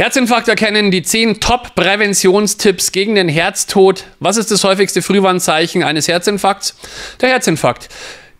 Herzinfarkt erkennen, die 10 Top-Präventionstipps gegen den Herztod. Was ist das häufigste Frühwarnzeichen eines Herzinfarkts? Der Herzinfarkt.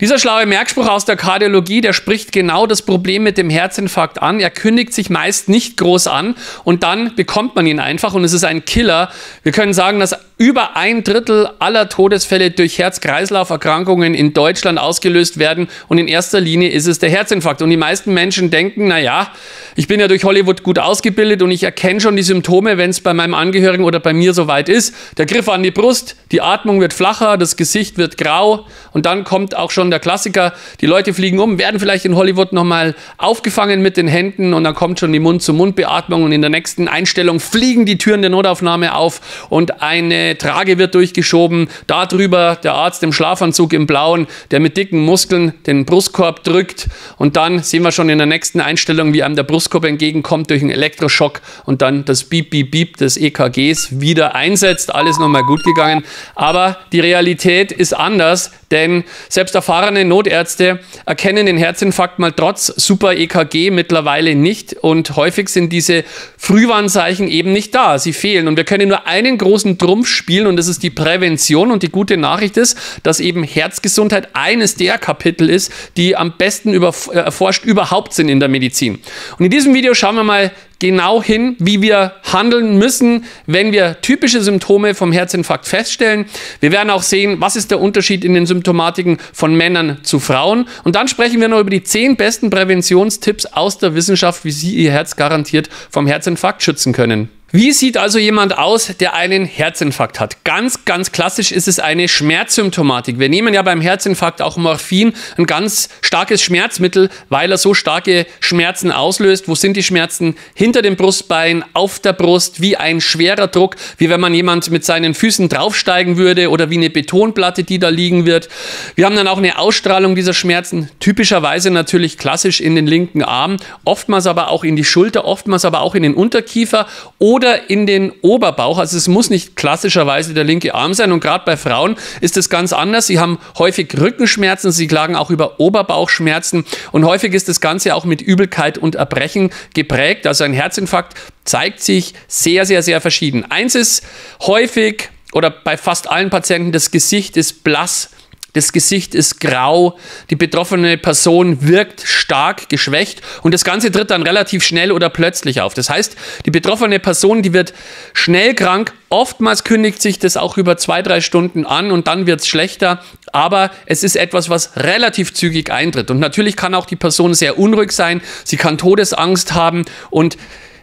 Dieser schlaue Merkspruch aus der Kardiologie, der spricht genau das Problem mit dem Herzinfarkt an. Er kündigt sich meist nicht groß an und dann bekommt man ihn einfach und es ist ein Killer. Wir können sagen, dass über ein Drittel aller Todesfälle durch Herz-Kreislauf-Erkrankungen in Deutschland ausgelöst werden. Und in erster Linie ist es der Herzinfarkt. Und die meisten Menschen denken, na ja, ich bin ja durch Hollywood gut ausgebildet und ich erkenne schon die Symptome, wenn es bei meinem Angehörigen oder bei mir soweit ist. Der Griff an die Brust, die Atmung wird flacher, das Gesicht wird grau. Und dann kommt auch schon der Klassiker, die Leute fliegen um, werden vielleicht in Hollywood nochmal aufgefangen mit den Händen und dann kommt schon die Mund-zu-Mund-Beatmung. Und in der nächsten Einstellung fliegen die Türen der Notaufnahme auf. Und eine Trage wird durchgeschoben, darüber der Arzt im Schlafanzug im Blauen, der mit dicken Muskeln den Brustkorb drückt und dann sehen wir schon in der nächsten Einstellung, wie einem der Brustkorb entgegenkommt durch einen Elektroschock und dann das Beep, Beep, Beep des EKGs wieder einsetzt. Alles nochmal gut gegangen. Aber die Realität ist anders, denn selbst erfahrene Notärzte erkennen den Herzinfarkt mal trotz super EKG mittlerweile nicht und häufig sind diese Frühwarnzeichen eben nicht da. Sie fehlen und wir können nur einen großen Trumpf spielen und das ist die Prävention und die gute Nachricht ist, dass eben Herzgesundheit eines der Kapitel ist, die am besten über, äh, erforscht überhaupt sind in der Medizin. Und in diesem Video schauen wir mal genau hin, wie wir handeln müssen, wenn wir typische Symptome vom Herzinfarkt feststellen. Wir werden auch sehen, was ist der Unterschied in den Symptomatiken von Männern zu Frauen. Und dann sprechen wir noch über die zehn besten Präventionstipps aus der Wissenschaft, wie Sie Ihr Herz garantiert vom Herzinfarkt schützen können. Wie sieht also jemand aus, der einen Herzinfarkt hat? Ganz, ganz klassisch ist es eine Schmerzsymptomatik. Wir nehmen ja beim Herzinfarkt auch Morphin, ein ganz starkes Schmerzmittel, weil er so starke Schmerzen auslöst. Wo sind die Schmerzen? Hinter dem Brustbein, auf der Brust, wie ein schwerer Druck, wie wenn man jemand mit seinen Füßen draufsteigen würde oder wie eine Betonplatte, die da liegen wird. Wir haben dann auch eine Ausstrahlung dieser Schmerzen, typischerweise natürlich klassisch in den linken Arm, oftmals aber auch in die Schulter, oftmals aber auch in den Unterkiefer oder oder in den Oberbauch. Also es muss nicht klassischerweise der linke Arm sein. Und gerade bei Frauen ist es ganz anders. Sie haben häufig Rückenschmerzen, sie klagen auch über Oberbauchschmerzen. Und häufig ist das Ganze auch mit Übelkeit und Erbrechen geprägt. Also ein Herzinfarkt zeigt sich sehr, sehr, sehr verschieden. Eins ist häufig oder bei fast allen Patienten, das Gesicht ist blass das Gesicht ist grau, die betroffene Person wirkt stark geschwächt und das Ganze tritt dann relativ schnell oder plötzlich auf. Das heißt, die betroffene Person, die wird schnell krank, oftmals kündigt sich das auch über zwei, drei Stunden an und dann wird es schlechter, aber es ist etwas, was relativ zügig eintritt. Und natürlich kann auch die Person sehr unruhig sein, sie kann Todesangst haben und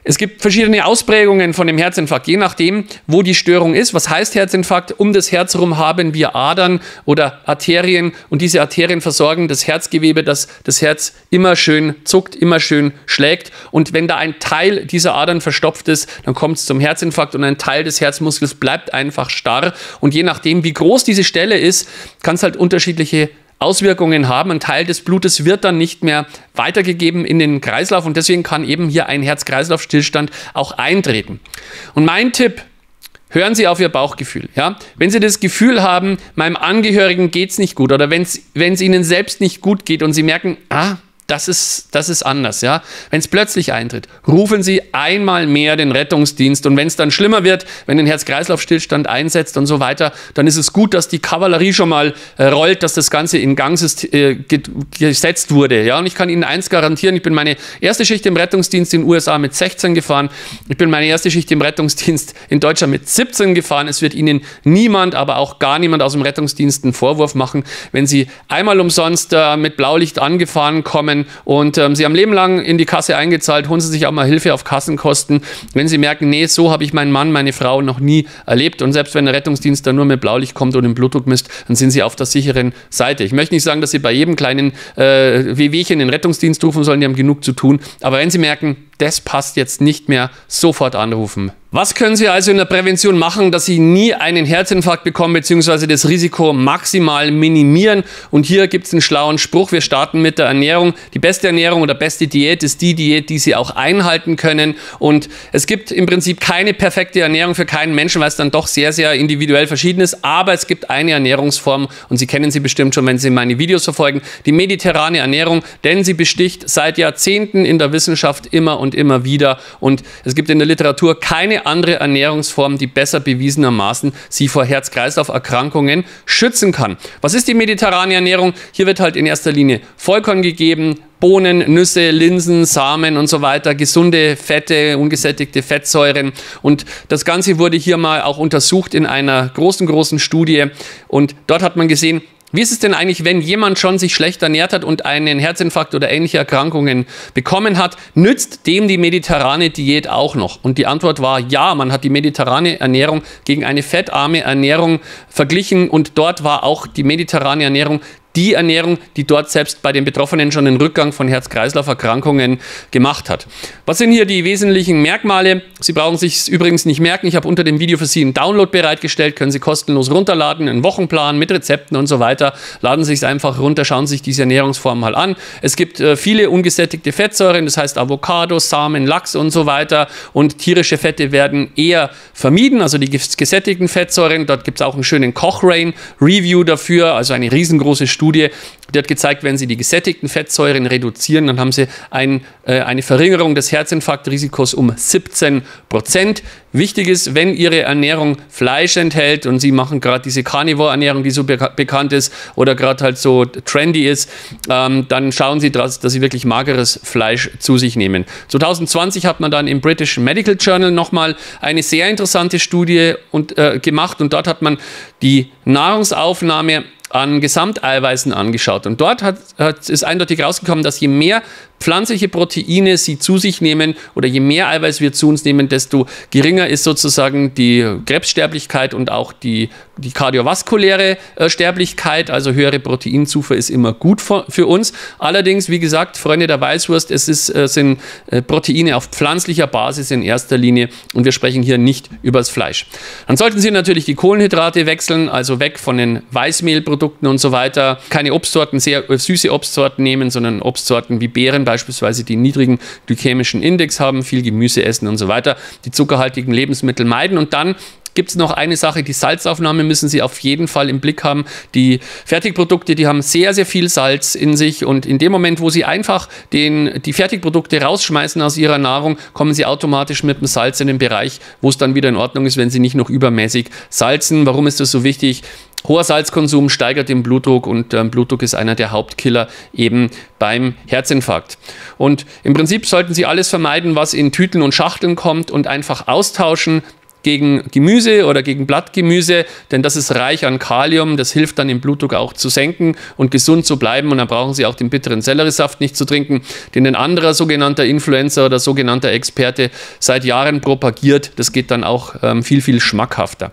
es gibt verschiedene Ausprägungen von dem Herzinfarkt, je nachdem, wo die Störung ist. Was heißt Herzinfarkt? Um das Herz herum haben wir Adern oder Arterien und diese Arterien versorgen das Herzgewebe, dass das Herz immer schön zuckt, immer schön schlägt. Und wenn da ein Teil dieser Adern verstopft ist, dann kommt es zum Herzinfarkt und ein Teil des Herzmuskels bleibt einfach starr. Und je nachdem, wie groß diese Stelle ist, kann es halt unterschiedliche Auswirkungen haben. Ein Teil des Blutes wird dann nicht mehr weitergegeben in den Kreislauf und deswegen kann eben hier ein Herz-Kreislauf-Stillstand auch eintreten. Und mein Tipp, Hören Sie auf Ihr Bauchgefühl. Ja? Wenn Sie das Gefühl haben, meinem Angehörigen geht es nicht gut oder wenn es Ihnen selbst nicht gut geht und Sie merken, ah, das ist, das ist anders, ja. Wenn es plötzlich eintritt, rufen Sie einmal mehr den Rettungsdienst und wenn es dann schlimmer wird, wenn ein Herz-Kreislauf-Stillstand einsetzt und so weiter, dann ist es gut, dass die Kavallerie schon mal äh, rollt, dass das Ganze in Gang äh, gesetzt wurde, ja. Und ich kann Ihnen eins garantieren, ich bin meine erste Schicht im Rettungsdienst in den USA mit 16 gefahren, ich bin meine erste Schicht im Rettungsdienst in Deutschland mit 17 gefahren. Es wird Ihnen niemand, aber auch gar niemand aus dem Rettungsdienst einen Vorwurf machen, wenn Sie einmal umsonst äh, mit Blaulicht angefahren kommen, können. Und ähm, Sie haben Leben lang in die Kasse eingezahlt, holen Sie sich auch mal Hilfe auf Kassenkosten. Wenn Sie merken, nee, so habe ich meinen Mann, meine Frau noch nie erlebt. Und selbst wenn der Rettungsdienst da nur mit Blaulicht kommt und den Blutdruck misst, dann sind Sie auf der sicheren Seite. Ich möchte nicht sagen, dass Sie bei jedem kleinen äh, Wehwehchen den Rettungsdienst rufen sollen, die haben genug zu tun. Aber wenn Sie merken, das passt jetzt nicht mehr, sofort anrufen. Was können Sie also in der Prävention machen, dass Sie nie einen Herzinfarkt bekommen bzw. das Risiko maximal minimieren? Und hier gibt es einen schlauen Spruch. Wir starten mit der Ernährung. Die beste Ernährung oder beste Diät ist die Diät, die Sie auch einhalten können. Und es gibt im Prinzip keine perfekte Ernährung für keinen Menschen, weil es dann doch sehr, sehr individuell verschieden ist. Aber es gibt eine Ernährungsform und Sie kennen sie bestimmt schon, wenn Sie meine Videos verfolgen, die mediterrane Ernährung, denn sie besticht seit Jahrzehnten in der Wissenschaft immer und und immer wieder. Und es gibt in der Literatur keine andere Ernährungsform, die besser bewiesenermaßen sie vor Herz-Kreislauf-Erkrankungen schützen kann. Was ist die mediterrane Ernährung? Hier wird halt in erster Linie Vollkorn gegeben, Bohnen, Nüsse, Linsen, Samen und so weiter, gesunde Fette, ungesättigte Fettsäuren. Und das Ganze wurde hier mal auch untersucht in einer großen, großen Studie. Und dort hat man gesehen, wie ist es denn eigentlich, wenn jemand schon sich schlecht ernährt hat und einen Herzinfarkt oder ähnliche Erkrankungen bekommen hat? Nützt dem die mediterrane Diät auch noch? Und die Antwort war ja, man hat die mediterrane Ernährung gegen eine fettarme Ernährung verglichen und dort war auch die mediterrane Ernährung die Ernährung, die dort selbst bei den Betroffenen schon einen Rückgang von Herz-Kreislauf-Erkrankungen gemacht hat. Was sind hier die wesentlichen Merkmale? Sie brauchen sich übrigens nicht merken. Ich habe unter dem Video für Sie einen Download bereitgestellt, können Sie kostenlos runterladen, einen Wochenplan mit Rezepten und so weiter. Laden Sie es einfach runter, schauen Sie sich diese Ernährungsform mal an. Es gibt äh, viele ungesättigte Fettsäuren, das heißt Avocado, Samen, Lachs und so weiter. Und tierische Fette werden eher vermieden, also die gesättigten Fettsäuren. Dort gibt es auch einen schönen Cochrane-Review dafür, also eine riesengroße Studie Studie, die hat gezeigt, wenn Sie die gesättigten Fettsäuren reduzieren, dann haben Sie ein, äh, eine Verringerung des Herzinfarktrisikos um 17 Prozent. Wichtig ist, wenn Ihre Ernährung Fleisch enthält und Sie machen gerade diese Carnivore-Ernährung, die so be bekannt ist oder gerade halt so trendy ist, ähm, dann schauen Sie, dass, dass Sie wirklich mageres Fleisch zu sich nehmen. 2020 hat man dann im British Medical Journal nochmal eine sehr interessante Studie und, äh, gemacht und dort hat man die Nahrungsaufnahme an Gesamteiweißen angeschaut. Und dort hat, hat, ist eindeutig rausgekommen, dass je mehr pflanzliche Proteine sie zu sich nehmen oder je mehr Eiweiß wir zu uns nehmen, desto geringer ist sozusagen die Krebssterblichkeit und auch die, die kardiovaskuläre äh, Sterblichkeit. Also höhere Proteinzufuhr ist immer gut für, für, uns. Allerdings, wie gesagt, Freunde der Weißwurst, es ist, äh, sind äh, Proteine auf pflanzlicher Basis in erster Linie und wir sprechen hier nicht über das Fleisch. Dann sollten Sie natürlich die Kohlenhydrate wechseln, also weg von den Weißmehlprodukten und so weiter. Keine Obstsorten, sehr äh, süße Obstsorten nehmen, sondern Obstsorten wie Beeren beispielsweise, die niedrigen glykämischen Index haben, viel Gemüse essen und so weiter, die zuckerhaltigen Lebensmittel meiden und dann gibt es noch eine Sache, die Salzaufnahme müssen Sie auf jeden Fall im Blick haben. Die Fertigprodukte, die haben sehr, sehr viel Salz in sich und in dem Moment, wo Sie einfach den, die Fertigprodukte rausschmeißen aus Ihrer Nahrung, kommen Sie automatisch mit dem Salz in den Bereich, wo es dann wieder in Ordnung ist, wenn Sie nicht noch übermäßig salzen. Warum ist das so wichtig? Hoher Salzkonsum steigert den Blutdruck und äh, Blutdruck ist einer der Hauptkiller eben beim Herzinfarkt. Und im Prinzip sollten Sie alles vermeiden, was in Tüten und Schachteln kommt und einfach austauschen gegen Gemüse oder gegen Blattgemüse, denn das ist reich an Kalium, das hilft dann den Blutdruck auch zu senken und gesund zu bleiben und dann brauchen Sie auch den bitteren Selleriesaft nicht zu trinken, den ein anderer sogenannter Influencer oder sogenannter Experte seit Jahren propagiert. Das geht dann auch ähm, viel, viel schmackhafter.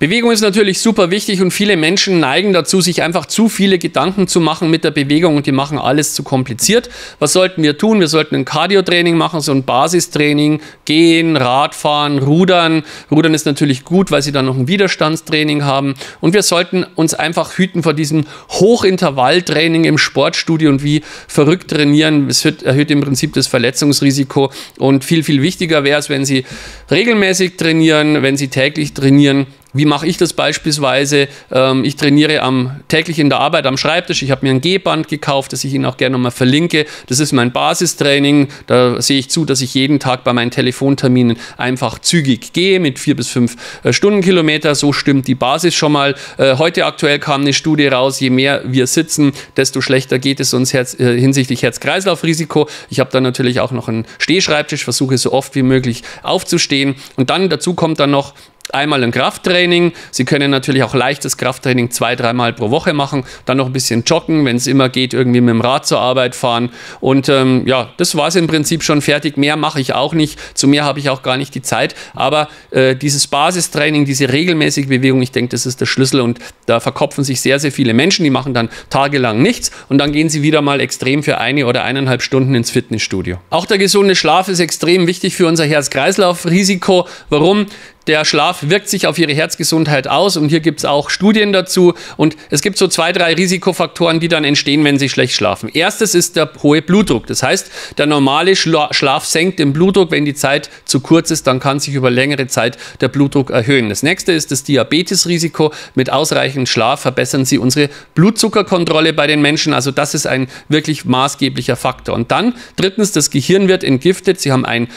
Bewegung ist natürlich super wichtig und viele Menschen neigen dazu, sich einfach zu viele Gedanken zu machen mit der Bewegung und die machen alles zu kompliziert. Was sollten wir tun? Wir sollten ein Cardio-Training machen, so ein Basistraining, gehen, Radfahren, Rudern. Rudern ist natürlich gut, weil sie dann noch ein Widerstandstraining haben und wir sollten uns einfach hüten vor diesem Hochintervalltraining im Sportstudio und wie verrückt trainieren. Es erhöht im Prinzip das Verletzungsrisiko und viel, viel wichtiger wäre es, wenn sie regelmäßig trainieren, wenn sie täglich trainieren wie mache ich das beispielsweise? Ähm, ich trainiere am, täglich in der Arbeit am Schreibtisch. Ich habe mir ein G-Band gekauft, das ich Ihnen auch gerne nochmal verlinke. Das ist mein Basistraining. Da sehe ich zu, dass ich jeden Tag bei meinen Telefonterminen einfach zügig gehe mit vier bis fünf äh, Stundenkilometer. So stimmt die Basis schon mal. Äh, heute aktuell kam eine Studie raus, je mehr wir sitzen, desto schlechter geht es uns Herz, äh, hinsichtlich Herz-Kreislauf-Risiko. Ich habe dann natürlich auch noch einen Stehschreibtisch, versuche so oft wie möglich aufzustehen. Und dann dazu kommt dann noch einmal ein Krafttraining. Sie können natürlich auch leichtes Krafttraining zwei, dreimal pro Woche machen. Dann noch ein bisschen joggen, wenn es immer geht, irgendwie mit dem Rad zur Arbeit fahren. Und ähm, ja, das war es im Prinzip schon fertig. Mehr mache ich auch nicht. Zu mehr habe ich auch gar nicht die Zeit. Aber äh, dieses Basistraining, diese regelmäßige Bewegung, ich denke, das ist der Schlüssel. Und da verkopfen sich sehr, sehr viele Menschen. Die machen dann tagelang nichts und dann gehen sie wieder mal extrem für eine oder eineinhalb Stunden ins Fitnessstudio. Auch der gesunde Schlaf ist extrem wichtig für unser Herz-Kreislauf-Risiko. Warum? Der Schlaf wirkt sich auf ihre Herzgesundheit aus und hier gibt es auch Studien dazu und es gibt so zwei, drei Risikofaktoren, die dann entstehen, wenn sie schlecht schlafen. Erstes ist der hohe Blutdruck. Das heißt, der normale Schlaf senkt den Blutdruck. Wenn die Zeit zu kurz ist, dann kann sich über längere Zeit der Blutdruck erhöhen. Das nächste ist das Diabetesrisiko. Mit ausreichend Schlaf verbessern sie unsere Blutzuckerkontrolle bei den Menschen. Also das ist ein wirklich maßgeblicher Faktor. Und dann drittens, das Gehirn wird entgiftet. Sie haben ein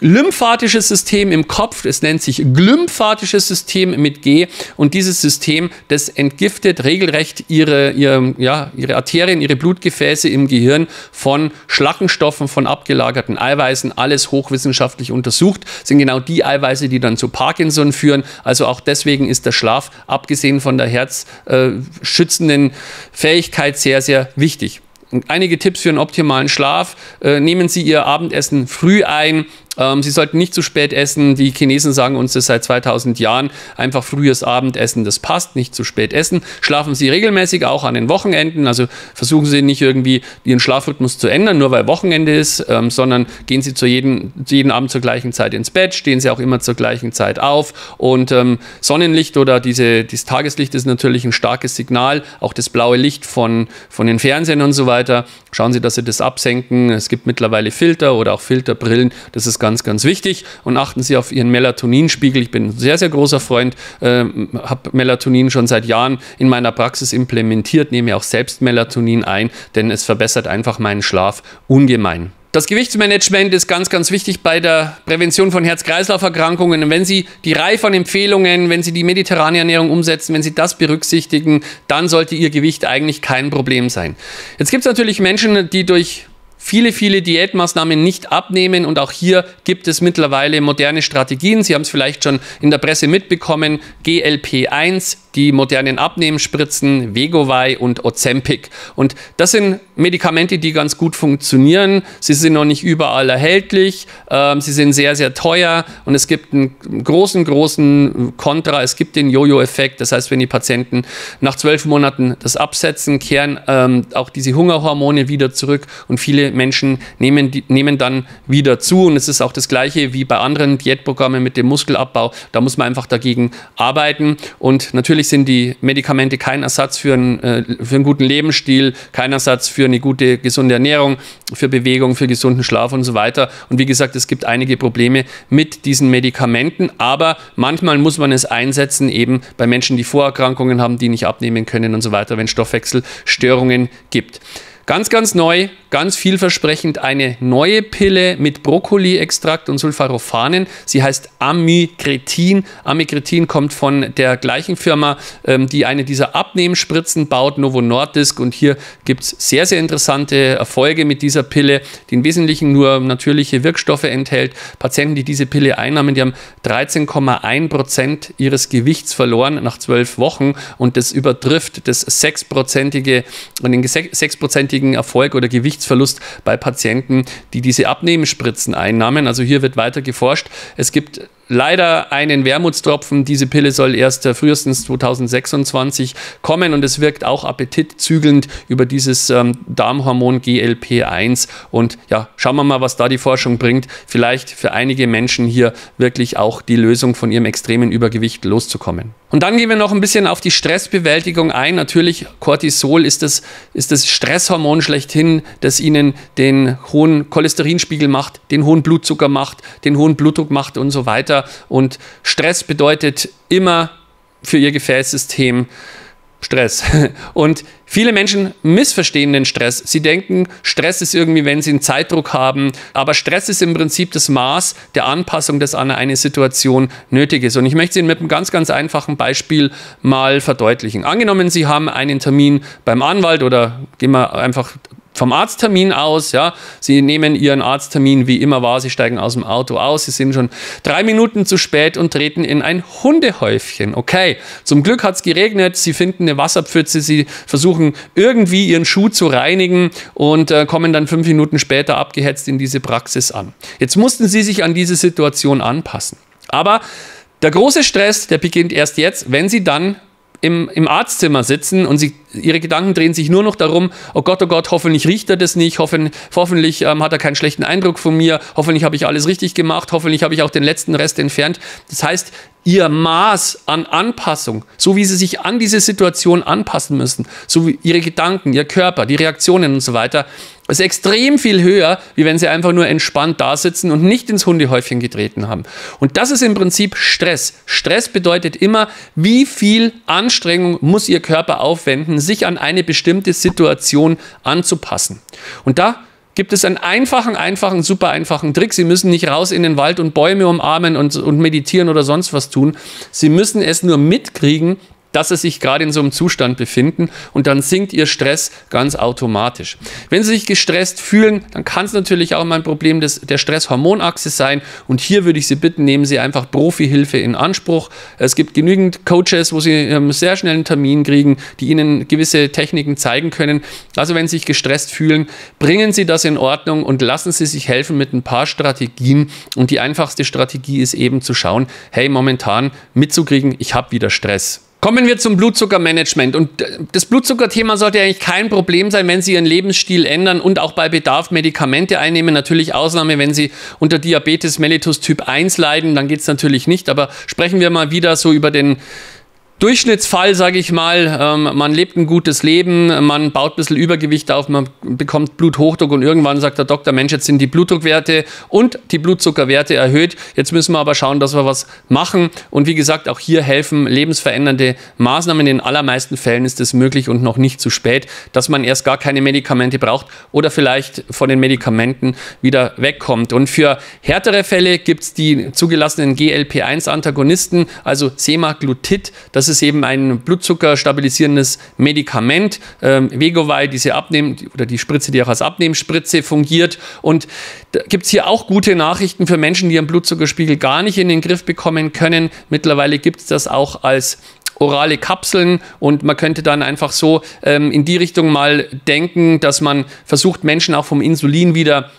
lymphatisches System im Kopf, es nennt sich glymphatisches System mit G und dieses System, das entgiftet regelrecht ihre, ihre, ja, ihre Arterien, ihre Blutgefäße im Gehirn von Schlackenstoffen, von abgelagerten Eiweißen, alles hochwissenschaftlich untersucht, sind genau die Eiweiße, die dann zu Parkinson führen, also auch deswegen ist der Schlaf, abgesehen von der herzschützenden Fähigkeit, sehr, sehr wichtig. Einige Tipps für einen optimalen Schlaf. Äh, nehmen Sie Ihr Abendessen früh ein. Ähm, Sie sollten nicht zu spät essen. Die Chinesen sagen uns das seit 2000 Jahren. Einfach frühes Abendessen, das passt. Nicht zu spät essen. Schlafen Sie regelmäßig, auch an den Wochenenden. Also versuchen Sie nicht irgendwie Ihren Schlafrhythmus zu ändern, nur weil Wochenende ist, ähm, sondern gehen Sie zu jeden, jeden Abend zur gleichen Zeit ins Bett. Stehen Sie auch immer zur gleichen Zeit auf. Und ähm, Sonnenlicht oder diese, dieses Tageslicht ist natürlich ein starkes Signal. Auch das blaue Licht von, von den Fernsehen und so weiter. Schauen Sie, dass Sie das absenken. Es gibt mittlerweile Filter oder auch Filterbrillen. Das ist ganz ganz, ganz wichtig. Und achten Sie auf Ihren Melatoninspiegel. Ich bin ein sehr, sehr großer Freund, äh, habe Melatonin schon seit Jahren in meiner Praxis implementiert, nehme auch selbst Melatonin ein, denn es verbessert einfach meinen Schlaf ungemein. Das Gewichtsmanagement ist ganz, ganz wichtig bei der Prävention von Herz-Kreislauf-Erkrankungen. Und wenn Sie die Reihe von Empfehlungen, wenn Sie die mediterrane Ernährung umsetzen, wenn Sie das berücksichtigen, dann sollte Ihr Gewicht eigentlich kein Problem sein. Jetzt gibt es natürlich Menschen, die durch viele, viele Diätmaßnahmen nicht abnehmen. Und auch hier gibt es mittlerweile moderne Strategien. Sie haben es vielleicht schon in der Presse mitbekommen. GLP1, die modernen Abnehmspritzen, Vegovai und Ozempic. Und das sind Medikamente, die ganz gut funktionieren. Sie sind noch nicht überall erhältlich. Ähm, sie sind sehr, sehr teuer. Und es gibt einen großen, großen Kontra. Es gibt den Jojo-Effekt. Das heißt, wenn die Patienten nach zwölf Monaten das absetzen, kehren ähm, auch diese Hungerhormone wieder zurück. Und viele Menschen nehmen, die, nehmen dann wieder zu. Und es ist auch das Gleiche wie bei anderen Diätprogrammen mit dem Muskelabbau. Da muss man einfach dagegen arbeiten. Und natürlich Natürlich sind die Medikamente kein Ersatz für einen, äh, für einen guten Lebensstil, kein Ersatz für eine gute, gesunde Ernährung, für Bewegung, für gesunden Schlaf und so weiter. Und wie gesagt, es gibt einige Probleme mit diesen Medikamenten, aber manchmal muss man es einsetzen, eben bei Menschen, die Vorerkrankungen haben, die nicht abnehmen können und so weiter, wenn Stoffwechselstörungen gibt. Ganz, ganz neu, ganz vielversprechend eine neue Pille mit Brokkoli-Extrakt und Sulforophanen. Sie heißt Amigretin. Amigretin kommt von der gleichen Firma, ähm, die eine dieser Abnehmspritzen baut, Novo Nordisk. Und hier gibt es sehr, sehr interessante Erfolge mit dieser Pille, die im Wesentlichen nur natürliche Wirkstoffe enthält. Patienten, die diese Pille einnahmen, die haben 13,1 Prozent ihres Gewichts verloren nach zwölf Wochen. Und das übertrifft das sechsprozentige, den sechsprozentigen kurzfristigen Erfolg oder Gewichtsverlust bei Patienten, die diese Abnehmenspritzen einnahmen. Also hier wird weiter geforscht. Es gibt leider einen Wermutstropfen. Diese Pille soll erst äh, frühestens 2026 kommen und es wirkt auch appetitzügelnd über dieses ähm, Darmhormon GLP1. Und ja, schauen wir mal, was da die Forschung bringt. Vielleicht für einige Menschen hier wirklich auch die Lösung von ihrem extremen Übergewicht loszukommen. Und dann gehen wir noch ein bisschen auf die Stressbewältigung ein. Natürlich, Cortisol ist das, ist das Stresshormon schlechthin, das Ihnen den hohen Cholesterinspiegel macht, den hohen Blutzucker macht, den hohen Blutdruck macht und so weiter weiter. Und Stress bedeutet immer für ihr Gefäßsystem Stress. Und viele Menschen missverstehen den Stress. Sie denken, Stress ist irgendwie, wenn sie einen Zeitdruck haben. Aber Stress ist im Prinzip das Maß der Anpassung, das an eine Situation nötig ist. Und ich möchte es Ihnen mit einem ganz, ganz einfachen Beispiel mal verdeutlichen. Angenommen, Sie haben einen Termin beim Anwalt oder gehen wir einfach vom Arzttermin aus, ja, Sie nehmen Ihren Arzttermin wie immer wahr, Sie steigen aus dem Auto aus, Sie sind schon drei Minuten zu spät und treten in ein Hundehäufchen. Okay, zum Glück hat es geregnet, Sie finden eine Wasserpfütze, Sie versuchen irgendwie Ihren Schuh zu reinigen und äh, kommen dann fünf Minuten später abgehetzt in diese Praxis an. Jetzt mussten Sie sich an diese Situation anpassen. Aber der große Stress, der beginnt erst jetzt, wenn Sie dann im, im Arztzimmer sitzen und Sie ihre Gedanken drehen sich nur noch darum, oh Gott, oh Gott, hoffentlich riecht er das nicht, hoffen, hoffentlich ähm, hat er keinen schlechten Eindruck von mir, hoffentlich habe ich alles richtig gemacht, hoffentlich habe ich auch den letzten Rest entfernt. Das heißt, ihr Maß an Anpassung, so wie sie sich an diese Situation anpassen müssen, so wie ihre Gedanken, ihr Körper, die Reaktionen und so weiter, ist extrem viel höher, wie wenn sie einfach nur entspannt da sitzen und nicht ins Hundehäufchen getreten haben. Und das ist im Prinzip Stress. Stress bedeutet immer, wie viel Anstrengung muss ihr Körper aufwenden, sich an eine bestimmte Situation anzupassen. Und da gibt es einen einfachen, einfachen, super einfachen Trick. Sie müssen nicht raus in den Wald und Bäume umarmen und, und meditieren oder sonst was tun. Sie müssen es nur mitkriegen, dass sie sich gerade in so einem Zustand befinden und dann sinkt ihr Stress ganz automatisch. Wenn sie sich gestresst fühlen, dann kann es natürlich auch mal ein Problem des, der Stresshormonachse sein und hier würde ich Sie bitten, nehmen Sie einfach Profihilfe in Anspruch. Es gibt genügend Coaches, wo Sie ähm, sehr schnell einen Termin kriegen, die Ihnen gewisse Techniken zeigen können. Also wenn Sie sich gestresst fühlen, bringen Sie das in Ordnung und lassen Sie sich helfen mit ein paar Strategien und die einfachste Strategie ist eben zu schauen, hey, momentan mitzukriegen, ich habe wieder Stress. Kommen wir zum Blutzuckermanagement. Und das Blutzuckerthema sollte eigentlich kein Problem sein, wenn Sie Ihren Lebensstil ändern und auch bei Bedarf Medikamente einnehmen. Natürlich Ausnahme, wenn Sie unter Diabetes mellitus Typ 1 leiden, dann geht es natürlich nicht. Aber sprechen wir mal wieder so über den Durchschnittsfall, sage ich mal, ähm, man lebt ein gutes Leben, man baut ein bisschen Übergewicht auf, man bekommt Bluthochdruck und irgendwann sagt der Doktor, Mensch, jetzt sind die Blutdruckwerte und die Blutzuckerwerte erhöht. Jetzt müssen wir aber schauen, dass wir was machen. Und wie gesagt, auch hier helfen lebensverändernde Maßnahmen. In den allermeisten Fällen ist es möglich und noch nicht zu spät, dass man erst gar keine Medikamente braucht oder vielleicht von den Medikamenten wieder wegkommt. Und für härtere Fälle gibt es die zugelassenen GLP-1-Antagonisten, also Semaglutid. Das das ist eben ein Blutzucker stabilisierendes Medikament. Ähm, Vegovai, diese Abnehmen oder die Spritze, die auch als Abnehmspritze fungiert. Und da gibt es hier auch gute Nachrichten für Menschen, die ihren Blutzuckerspiegel gar nicht in den Griff bekommen können. Mittlerweile gibt es das auch als orale Kapseln und man könnte dann einfach so ähm, in die Richtung mal denken, dass man versucht, Menschen auch vom Insulin wieder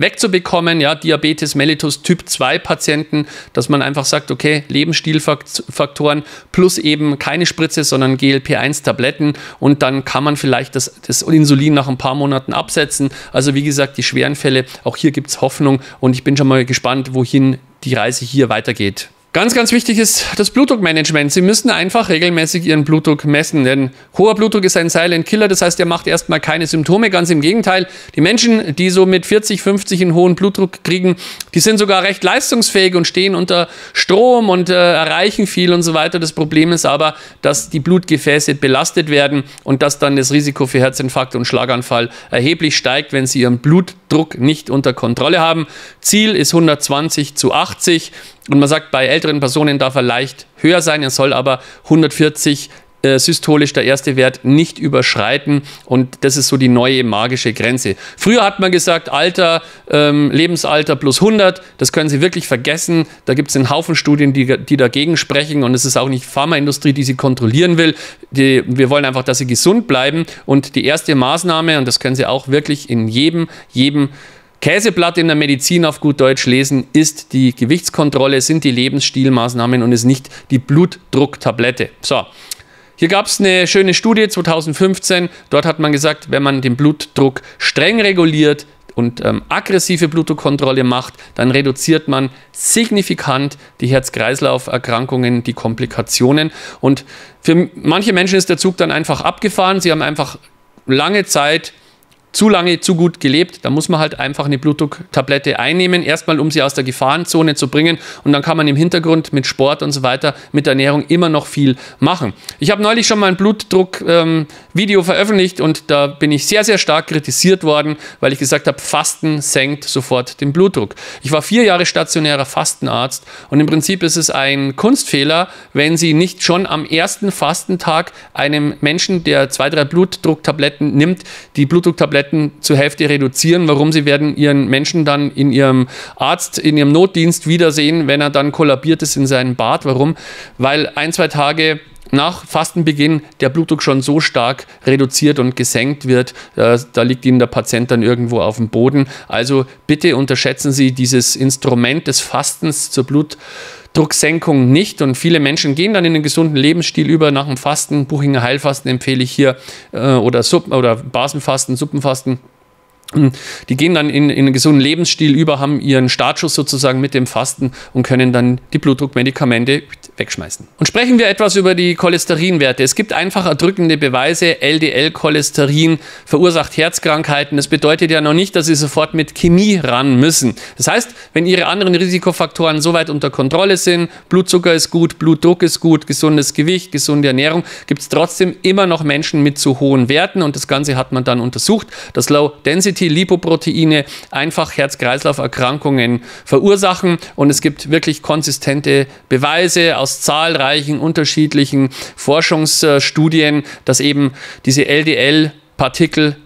wegzubekommen, ja, Diabetes mellitus Typ 2 Patienten, dass man einfach sagt, okay, Lebensstilfaktoren plus eben keine Spritze, sondern GLP-1 Tabletten und dann kann man vielleicht das, das Insulin nach ein paar Monaten absetzen. Also wie gesagt, die schweren Fälle, auch hier gibt es Hoffnung und ich bin schon mal gespannt, wohin die Reise hier weitergeht. Ganz, ganz wichtig ist das Blutdruckmanagement. Sie müssen einfach regelmäßig Ihren Blutdruck messen, denn hoher Blutdruck ist ein Silent Killer, das heißt, er macht erstmal keine Symptome, ganz im Gegenteil. Die Menschen, die so mit 40, 50 einen hohen Blutdruck kriegen, die sind sogar recht leistungsfähig und stehen unter Strom und äh, erreichen viel und so weiter. Das Problem ist aber, dass die Blutgefäße belastet werden und dass dann das Risiko für Herzinfarkt und Schlaganfall erheblich steigt, wenn sie ihren Blutdruck nicht unter Kontrolle haben. Ziel ist 120 zu 80. Und man sagt, bei älteren Personen darf er leicht höher sein, er soll aber 140 äh, systolisch der erste Wert nicht überschreiten und das ist so die neue magische Grenze. Früher hat man gesagt, Alter, ähm, Lebensalter plus 100, das können Sie wirklich vergessen. Da gibt es einen Haufen Studien, die, die dagegen sprechen und es ist auch nicht Pharmaindustrie, die Sie kontrollieren will. Die, wir wollen einfach, dass Sie gesund bleiben und die erste Maßnahme, und das können Sie auch wirklich in jedem, jedem Käseblatt in der Medizin auf gut Deutsch lesen, ist die Gewichtskontrolle, sind die Lebensstilmaßnahmen und ist nicht die Blutdrucktablette. So. Hier gab es eine schöne Studie 2015. Dort hat man gesagt, wenn man den Blutdruck streng reguliert und ähm, aggressive Blutdruckkontrolle macht, dann reduziert man signifikant die Herz-Kreislauf-Erkrankungen, die Komplikationen. Und für manche Menschen ist der Zug dann einfach abgefahren. Sie haben einfach lange Zeit zu lange, zu gut gelebt. Da muss man halt einfach eine Blutdrucktablette einnehmen. Erstmal, um sie aus der Gefahrenzone zu bringen. Und dann kann man im Hintergrund mit Sport und so weiter, mit Ernährung immer noch viel machen. Ich habe neulich schon mal ein Blutdruck-Video ähm, veröffentlicht und da bin ich sehr, sehr stark kritisiert worden, weil ich gesagt habe, Fasten senkt sofort den Blutdruck. Ich war vier Jahre stationärer Fastenarzt und im Prinzip ist es ein Kunstfehler, wenn Sie nicht schon am ersten Fastentag einem Menschen, der zwei, drei Blutdrucktabletten nimmt, die Blutdrucktabletten Tabletten zur Hälfte reduzieren. Warum? Sie werden ihren Menschen dann in ihrem Arzt, in ihrem Notdienst wiedersehen, wenn er dann kollabiert ist in seinem Bad. Warum? Weil ein, zwei Tage nach Fastenbeginn der Blutdruck schon so stark reduziert und gesenkt wird, äh, da liegt Ihnen der Patient dann irgendwo auf dem Boden. Also bitte unterschätzen Sie dieses Instrument des Fastens zur Blut Blutdrucksenkung nicht. Und viele Menschen gehen dann in den gesunden Lebensstil über. Nach dem Fasten, Buchinger Heilfasten empfehle ich hier äh, oder, Suppen, oder Basenfasten, Suppenfasten die gehen dann in, in, einen gesunden Lebensstil über, haben ihren Startschuss sozusagen mit dem Fasten und können dann die Blutdruckmedikamente wegschmeißen. Und sprechen wir etwas über die Cholesterinwerte. Es gibt einfach erdrückende Beweise. LDL-Cholesterin verursacht Herzkrankheiten. Das bedeutet ja noch nicht, dass Sie sofort mit Chemie ran müssen. Das heißt, wenn Ihre anderen Risikofaktoren soweit unter Kontrolle sind, Blutzucker ist gut, Blutdruck ist gut, gesundes Gewicht, gesunde Ernährung, gibt es trotzdem immer noch Menschen mit zu hohen Werten und das Ganze hat man dann untersucht. Das Low-Density-Lipoproteine einfach Herz-Kreislauf-Erkrankungen verursachen und es gibt wirklich konsistente Beweise aus aus zahlreichen unterschiedlichen Forschungsstudien, dass eben diese LDL-Partikel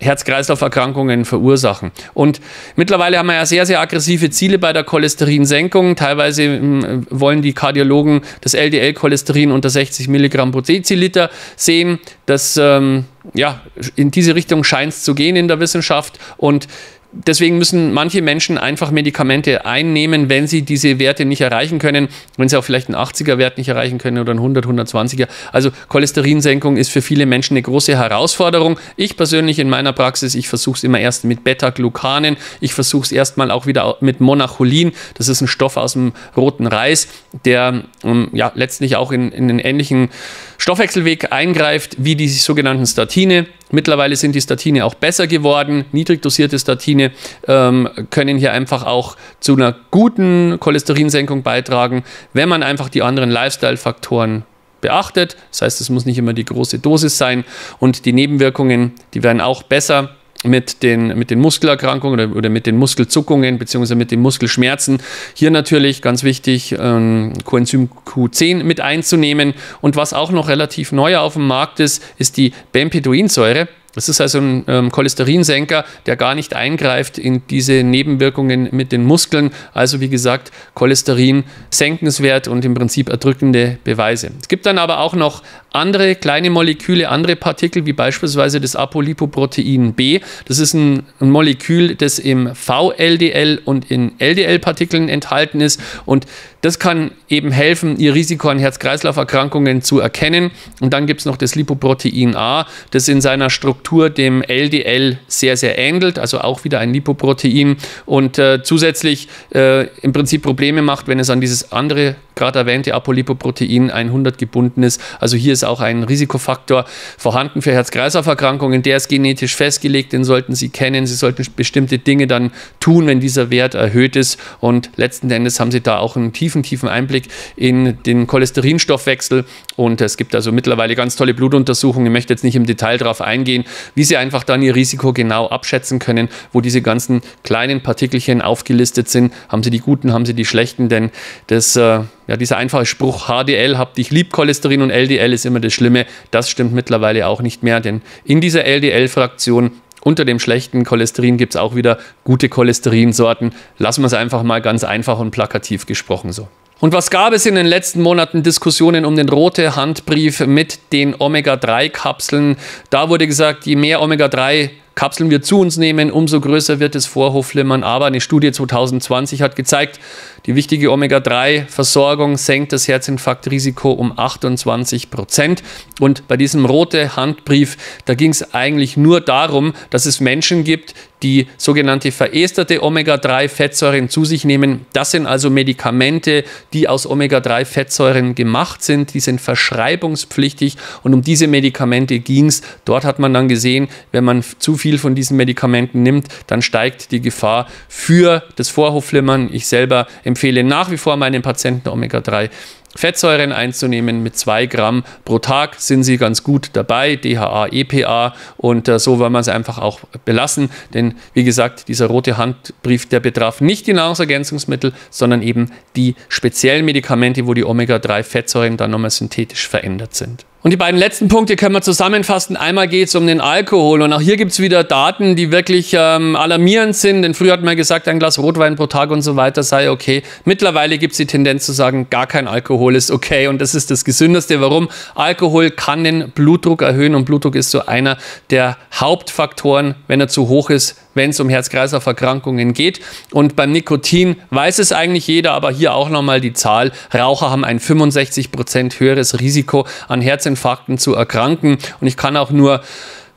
Herz-Kreislauf-Erkrankungen verursachen. Und mittlerweile haben wir ja sehr, sehr aggressive Ziele bei der Cholesterinsenkung. Teilweise hm, wollen die Kardiologen das LDL-Cholesterin unter 60 Milligramm pro Deziliter sehen. Das, ähm, ja, in diese Richtung scheint es zu gehen in der Wissenschaft. Und deswegen müssen manche Menschen einfach Medikamente einnehmen, wenn sie diese Werte nicht erreichen können, wenn sie auch vielleicht einen 80er-Wert nicht erreichen können oder einen 100, 120er. Also Cholesterinsenkung ist für viele Menschen eine große Herausforderung. Ich persönlich in meiner Praxis, ich versuche es immer erst mit Beta-Glucanen, ich versuche es erstmal auch wieder mit Monacholin. Das ist ein Stoff aus dem roten Reis, der ähm, ja, letztlich auch in, in den ähnlichen Stoffwechselweg eingreift wie die sogenannten Statine. Mittlerweile sind die Statine auch besser geworden. Niedrig dosierte Statine ähm, können hier einfach auch zu einer guten Cholesterinsenkung beitragen, wenn man einfach die anderen Lifestyle-Faktoren beachtet. Das heißt, es muss nicht immer die große Dosis sein und die Nebenwirkungen, die werden auch besser mit den, mit den Muskelerkrankungen oder, oder mit den Muskelzuckungen bzw. mit den Muskelschmerzen. Hier natürlich ganz wichtig, ähm, Coenzym Q10 mit einzunehmen. Und was auch noch relativ neu auf dem Markt ist, ist die Bempeduinsäure. Das ist also ein ähm, Cholesterinsenker, der gar nicht eingreift in diese Nebenwirkungen mit den Muskeln. Also wie gesagt, Cholesterin senkenswert und im Prinzip erdrückende Beweise. Es gibt dann aber auch noch andere kleine Moleküle, andere Partikel, wie beispielsweise das Apolipoprotein B. Das ist ein, ein Molekül, das im VLDL und in LDL-Partikeln enthalten ist und das kann eben helfen, ihr Risiko an Herz-Kreislauf-Erkrankungen zu erkennen. Und dann gibt es noch das Lipoprotein A, das in seiner Struktur dem LDL sehr, sehr ähnelt, also auch wieder ein Lipoprotein und äh, zusätzlich äh, im Prinzip Probleme macht, wenn es an dieses andere gerade erwähnte Apolipoprotein 100 gebunden ist. Also hier ist auch ein Risikofaktor vorhanden für Herz-Kreislauf-Erkrankungen. Der ist genetisch festgelegt, den sollten Sie kennen. Sie sollten bestimmte Dinge dann tun, wenn dieser Wert erhöht ist. Und letzten Endes haben Sie da auch einen tiefen, tiefen Einblick in den Cholesterinstoffwechsel. Und es gibt also mittlerweile ganz tolle Blutuntersuchungen. Ich möchte jetzt nicht im Detail darauf eingehen, wie Sie einfach dann Ihr Risiko genau abschätzen können, wo diese ganzen kleinen Partikelchen aufgelistet sind. Haben Sie die guten, haben Sie die schlechten? Denn das äh, ja, dieser einfache Spruch, HDL habt dich lieb, Cholesterin und LDL ist immer das Schlimme, das stimmt mittlerweile auch nicht mehr, denn in dieser LDL-Fraktion unter dem schlechten Cholesterin gibt es auch wieder gute Cholesterinsorten. Lassen wir es einfach mal ganz einfach und plakativ gesprochen so. Und was gab es in den letzten Monaten Diskussionen um den rote Handbrief mit den Omega-3-Kapseln? Da wurde gesagt, je mehr Omega-3 Kapseln wir zu uns nehmen, umso größer wird das Vorhofflimmern. Aber eine Studie 2020 hat gezeigt, die wichtige Omega-3-Versorgung senkt das Herzinfarktrisiko um 28 Prozent. Und bei diesem rote Handbrief, da ging es eigentlich nur darum, dass es Menschen gibt, die sogenannte veresterte Omega-3-Fettsäuren zu sich nehmen. Das sind also Medikamente, die aus Omega-3-Fettsäuren gemacht sind. Die sind verschreibungspflichtig und um diese Medikamente ging es. Dort hat man dann gesehen, wenn man zu viel von diesen Medikamenten nimmt, dann steigt die Gefahr für das Vorhofflimmern. Ich selber empfehle nach wie vor meinen Patienten Omega-3 Fettsäuren einzunehmen. Mit 2 Gramm pro Tag sind sie ganz gut dabei, DHA, EPA und äh, so wollen wir es einfach auch belassen, denn wie gesagt, dieser rote Handbrief, der betraf nicht die Nahrungsergänzungsmittel, sondern eben die speziellen Medikamente, wo die Omega-3-Fettsäuren dann nochmal synthetisch verändert sind. Und die beiden letzten Punkte können wir zusammenfassen. Einmal geht es um den Alkohol. Und auch hier gibt es wieder Daten, die wirklich ähm, alarmierend sind. Denn früher hat man gesagt, ein Glas Rotwein pro Tag und so weiter sei okay. Mittlerweile gibt es die Tendenz zu sagen, gar kein Alkohol ist okay. Und das ist das Gesündeste. Warum? Alkohol kann den Blutdruck erhöhen. Und Blutdruck ist so einer der Hauptfaktoren, wenn er zu hoch ist, wenn es um Herz-Kreislauf-Erkrankungen geht. Und beim Nikotin weiß es eigentlich jeder, aber hier auch nochmal die Zahl. Raucher haben ein 65% höheres Risiko an Herzinfarkten zu erkranken. Und ich kann auch nur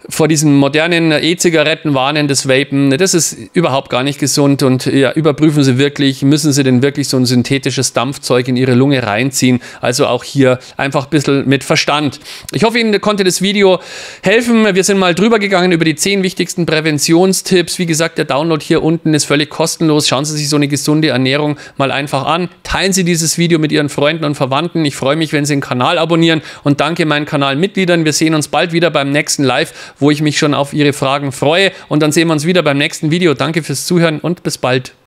vor diesen modernen E-Zigaretten warnen, das Vapen, das ist überhaupt gar nicht gesund und ja, überprüfen Sie wirklich, müssen Sie denn wirklich so ein synthetisches Dampfzeug in Ihre Lunge reinziehen? Also auch hier einfach ein bisschen mit Verstand. Ich hoffe, Ihnen konnte das Video helfen. Wir sind mal drüber gegangen über die zehn wichtigsten Präventionstipps. Wie gesagt, der Download hier unten ist völlig kostenlos. Schauen Sie sich so eine gesunde Ernährung mal einfach an. Teilen Sie dieses Video mit Ihren Freunden und Verwandten. Ich freue mich, wenn Sie den Kanal abonnieren und danke meinen Kanalmitgliedern. Wir sehen uns bald wieder beim nächsten Live wo ich mich schon auf Ihre Fragen freue. Und dann sehen wir uns wieder beim nächsten Video. Danke fürs Zuhören und bis bald.